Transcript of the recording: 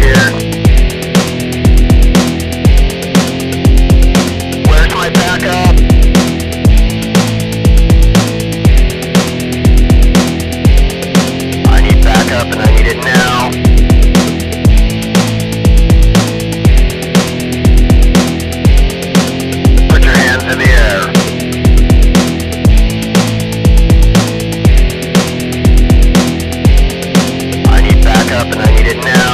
here. Where's my backup? I need backup and I need it now. Put your hands in the air. and I it now.